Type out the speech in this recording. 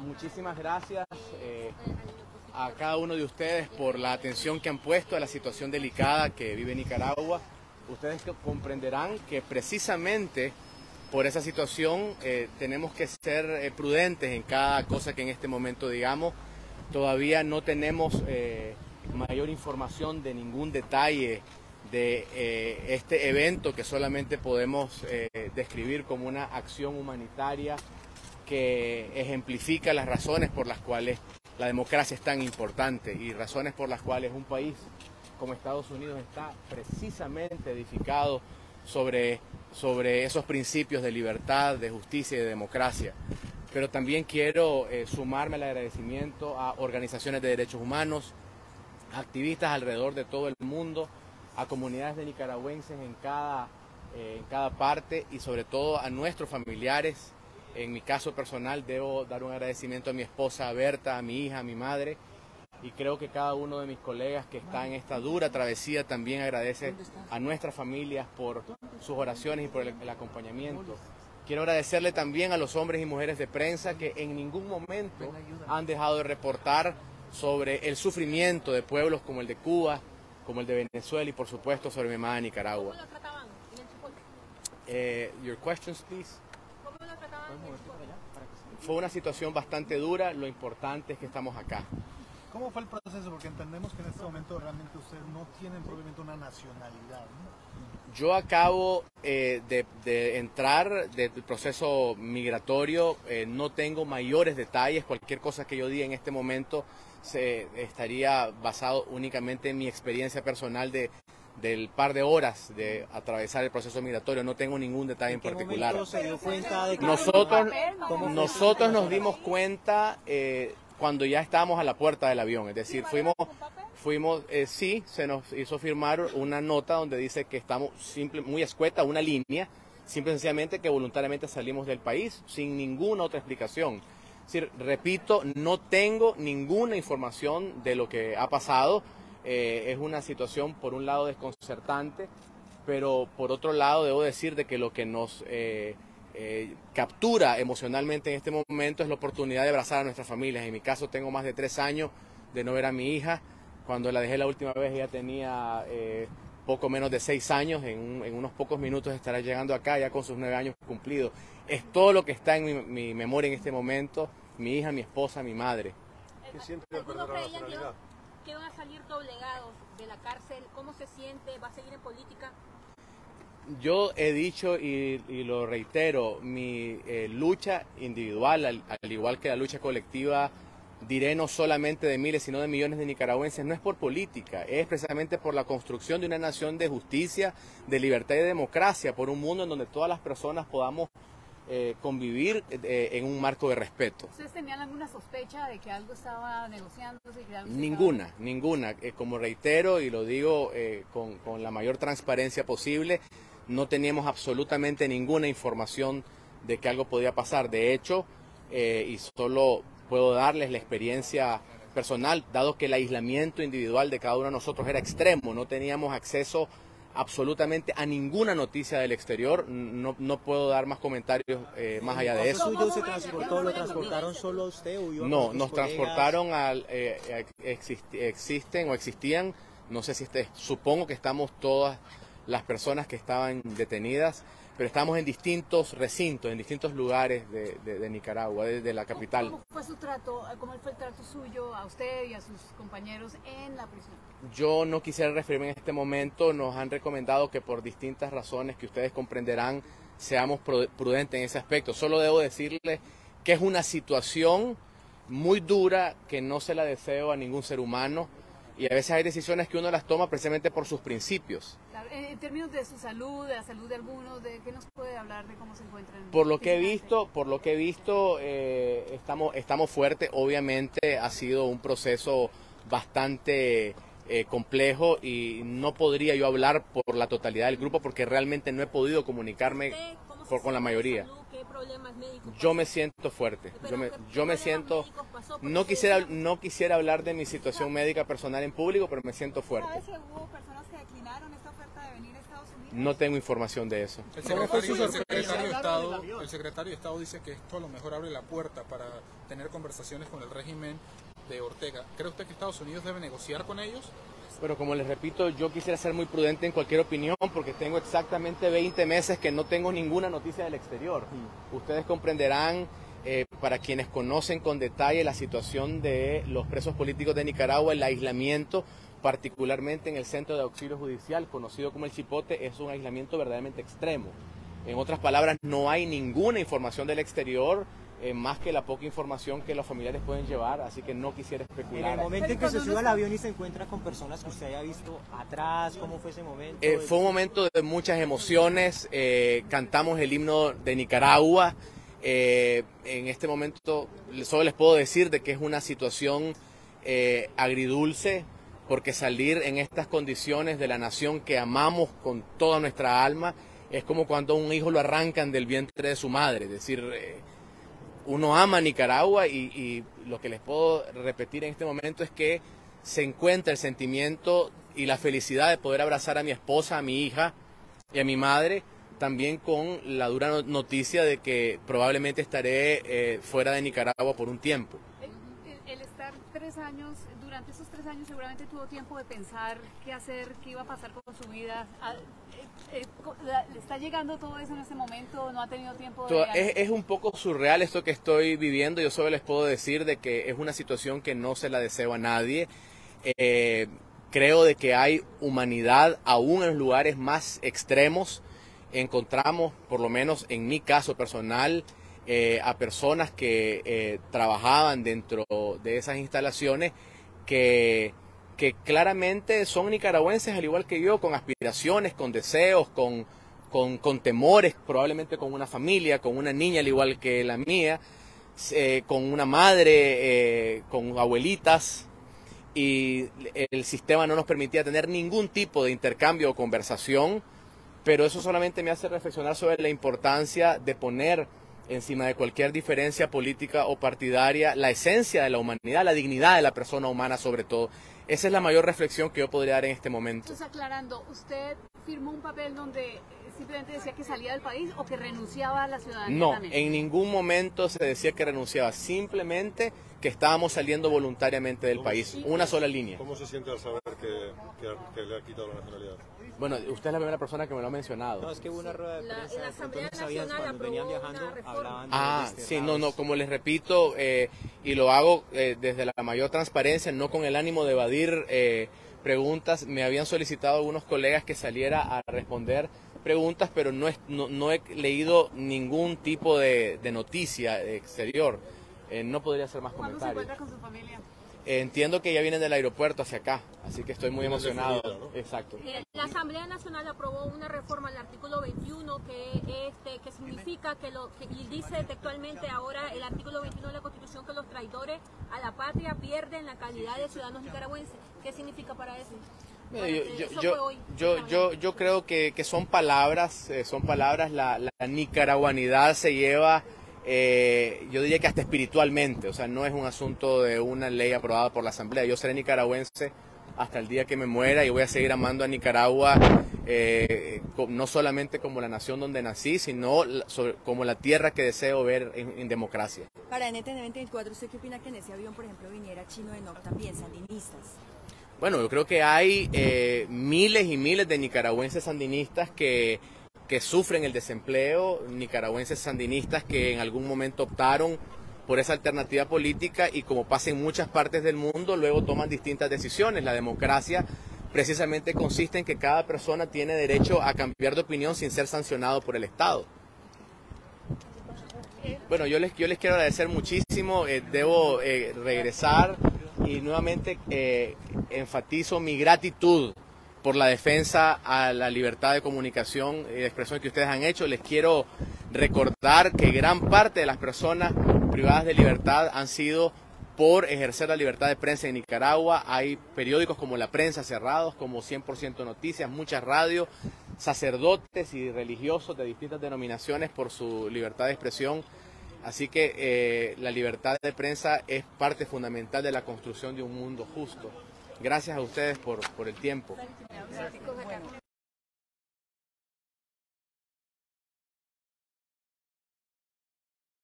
muchísimas gracias eh, a cada uno de ustedes por la atención que han puesto a la situación delicada que vive Nicaragua. Ustedes comprenderán que precisamente por esa situación eh, tenemos que ser eh, prudentes en cada cosa que en este momento digamos. Todavía no tenemos mayor información de ningún detalle de este evento que solamente podemos describir como una acción humanitaria que ejemplifica las razones por las cuales la democracia es tan importante y razones por las cuales un país como Estados Unidos está precisamente edificado sobre, sobre esos principios de libertad, de justicia y de democracia. Pero también quiero eh, sumarme al agradecimiento a organizaciones de derechos humanos, activistas alrededor de todo el mundo, a comunidades de nicaragüenses en cada, eh, en cada parte y sobre todo a nuestros familiares en mi caso personal debo dar un agradecimiento a mi esposa Berta, a mi hija, a mi madre y creo que cada uno de mis colegas que está en esta dura travesía también agradece a nuestras familias por sus oraciones y por el, acompañamiento. Quiero agradecerle también a los hombres y mujeres de prensa que en ningún momento han dejado de reportar sobre el sufrimiento de pueblos como el de Cuba, como el de Venezuela y por supuesto sobre mi madre Nicaragua. ¿Cómo lo trataban eh, your questions, please. Fue una situación bastante dura, lo importante es que estamos acá. ¿Cómo fue el proceso? Porque entendemos que en este momento realmente ustedes no tienen probablemente una nacionalidad. Yo acabo eh, de, entrar del proceso migratorio, eh, no tengo mayores detalles, cualquier cosa que yo diga en este momento se, estaría basado únicamente en mi experiencia personal de del par de horas de atravesar el proceso migratorio. No tengo ningún detalle en, particular. nosotros, nosotros nos dimos cuenta eh, cuando ya estábamos a la puerta del avión. Es decir, fuimos, fuimos eh, sí, se nos hizo firmar una nota donde dice que estamos simple, muy escueta, una línea, simple y sencillamente que voluntariamente salimos del país sin ninguna otra explicación. Es decir, repito, no tengo ninguna información de lo que ha pasado eh, es una situación por un lado desconcertante, pero por otro lado debo decir de que lo que nos eh, eh, captura emocionalmente en este momento es la oportunidad de abrazar a nuestras familias. En mi caso tengo más de tres años de no ver a mi hija. Cuando la dejé la última vez ella tenía poco menos de seis años. En, unos pocos minutos estará llegando acá ya con sus nueve años cumplidos. Es todo lo que está en mi, mi memoria en este momento. Mi hija, mi esposa, mi madre. ¿Qué siente al perder la nacionalidad? Que van a salir doblegados de la cárcel? ¿Cómo se siente? ¿Va a seguir en política? Yo he dicho y, lo reitero, mi eh, lucha individual, al, igual que la lucha colectiva, diré no solamente de miles, sino de millones de nicaragüenses, no es por política, es precisamente por la construcción de una nación de justicia, de libertad y de democracia, por un mundo en donde todas las personas podamos eh, convivir eh, en un marco de respeto. ¿Ustedes tenían alguna sospecha de que algo estaba negociándose? ninguna, ninguna. Eh, como reitero y lo digo con, con, la mayor transparencia posible, no teníamos absolutamente ninguna información de que algo podía pasar. De hecho, y solo puedo darles la experiencia personal, dado que el aislamiento individual de cada uno de nosotros era extremo, no teníamos acceso absolutamente a ninguna noticia del exterior. No, no puedo dar más comentarios eh, más allá de eso. suyo se transportó? ¿Lo transportaron solo a usted o No, nos transportaron al... Eh, existen o existían, no sé si este, supongo que estamos todas las personas que estaban detenidas pero estamos en distintos recintos, en distintos lugares de, Nicaragua, desde la capital. ¿Cómo fue su trato, cómo fue el trato suyo a usted y a sus compañeros en la prisión? Yo no quisiera referirme en este momento, nos han recomendado que por distintas razones que ustedes comprenderán, seamos prudentes en ese aspecto. Solo debo decirles que es una situación muy dura que no se la deseo a ningún ser humano y a veces hay decisiones que uno las toma precisamente por sus principios. En términos de su salud, de la salud de algunos, ¿de qué nos puede hablar de cómo se encuentran? Por lo que he visto, por lo que he visto, eh, estamos, estamos fuertes. Obviamente ha sido un proceso bastante eh, complejo y no podría yo hablar por la totalidad del grupo porque realmente no he podido comunicarme por, con la mayoría. Yo me siento fuerte. Yo me, yo me siento. No quisiera, no quisiera hablar de mi situación médica personal en público, pero me siento fuerte. hubo personas que declinaron esta oferta de venir a Estados Unidos? no tengo información de eso. El secretario, el secretario de Estado, el secretario de Estado dice que esto a lo mejor abre la puerta para tener conversaciones con el régimen de Ortega. ¿Cree usted que Estados Unidos debe negociar con ellos? Pero como les repito, yo quisiera ser muy prudente en cualquier opinión porque tengo exactamente 20 meses que no tengo ninguna noticia del exterior. Ustedes comprenderán, eh, para quienes conocen con detalle la situación de los presos políticos de Nicaragua, el aislamiento, particularmente en el centro de auxilio judicial, conocido como el Chipote, es un aislamiento verdaderamente extremo. En otras palabras, no hay ninguna información del exterior eh, más que la poca información que los familiares pueden llevar, así que no quisiera especular. En el momento en que se sube al avión y se encuentra con personas que usted haya visto atrás, ¿cómo fue ese momento? Eh, fue un momento de muchas emociones, eh, cantamos el himno de Nicaragua, en este momento solo les puedo decir de que es una situación agridulce, porque salir en estas condiciones de la nación que amamos con toda nuestra alma, es como cuando a un hijo lo arrancan del vientre de su madre, es decir, uno ama Nicaragua y, lo que les puedo repetir en este momento es que se encuentra el sentimiento y la felicidad de poder abrazar a mi esposa, a mi hija y a mi madre, también con la dura noticia de que probablemente estaré eh, fuera de Nicaragua por un tiempo. Tres años, durante esos tres años seguramente tuvo tiempo de pensar qué hacer, qué iba a pasar con su vida. Ah, eh, ¿Le está llegando todo eso en este momento? ¿No ha tenido tiempo de...? Es, es, un poco surreal esto que estoy viviendo. Yo solo les puedo decir de que es una situación que no se la deseo a nadie. Eh, creo de que hay humanidad aún en los lugares más extremos. Encontramos, por lo menos en mi caso personal, eh, a personas que trabajaban dentro de esas instalaciones que que claramente son nicaragüenses al igual que yo, con aspiraciones, con deseos, con, con, temores, probablemente con una familia, con una niña al igual que la mía, eh, con una madre, eh, con abuelitas, y el sistema no nos permitía tener ningún tipo de intercambio o conversación, pero eso solamente me hace reflexionar sobre la importancia de poner encima de cualquier diferencia política o partidaria la esencia de la humanidad, la dignidad de la persona humana sobre todo. Esa es la mayor reflexión que yo podría dar en este momento. Entonces, aclarando, ¿usted firmó un papel donde simplemente decía que salía del país o que renunciaba a la ciudadanía? No, en ningún momento se decía que renunciaba, simplemente que estábamos saliendo voluntariamente del país. Una sola línea. ¿Cómo se siente al saber que, que le ha quitado la nacionalidad? Bueno, usted es la primera persona que me lo ha mencionado. No, es que hubo una rueda de prensa. La, la Asamblea Nacional cuando venían viajando hablaban Ah, sí, no, no, como les repito, eh, y lo hago eh, desde la mayor transparencia, no con el ánimo de evadir eh, preguntas. Me habían solicitado algunos colegas que saliera a responder preguntas, pero no, es, no, no he leído ningún tipo de, de noticia exterior. no podría ser más comentarios. ¿Cuándo se encuentra con su familia? Entiendo que ya vienen del aeropuerto hacia acá, así que estoy muy emocionado. Exacto. Eh, la Asamblea Nacional aprobó una reforma al artículo 21 que, este, que significa que, lo, que y dice textualmente ahora el artículo 21 de la Constitución que los traidores a la patria pierden la calidad de ciudadanos nicaragüenses. ¿Qué significa para eso? yo, yo, yo, yo, creo que, que son palabras, eh, son palabras, la, la nicaraguanidad se lleva eh, yo diría que hasta espiritualmente, o sea, no es un asunto de una ley aprobada por la Asamblea. Yo seré nicaragüense hasta el día que me muera y voy a seguir amando a Nicaragua eh, no solamente como la nación donde nací, sino como la tierra que deseo ver en, democracia. Para NTN 24, ¿usted qué opina que en ese avión, por ejemplo, viniera Chino de Noc también, sandinistas? Bueno, yo creo que hay eh, miles y miles de nicaragüenses sandinistas que que sufren el desempleo, nicaragüenses sandinistas que en algún momento optaron por esa alternativa política y como pasa en muchas partes del mundo, luego toman distintas decisiones. La democracia precisamente consiste en que cada persona tiene derecho a cambiar de opinión sin ser sancionado por el Estado. Bueno, yo les, yo les quiero agradecer muchísimo, eh, debo eh, regresar y nuevamente eh, enfatizo mi gratitud por la defensa a la libertad de comunicación y de expresión que ustedes han hecho. Les quiero recordar que gran parte de las personas privadas de libertad han sido por ejercer la libertad de prensa en Nicaragua. Hay periódicos como La Prensa cerrados, como 100% Noticias, muchas radios, sacerdotes y religiosos de distintas denominaciones por su libertad de expresión. Así que eh, la libertad de prensa es parte fundamental de la construcción de un mundo justo. Gracias a ustedes por, por el tiempo.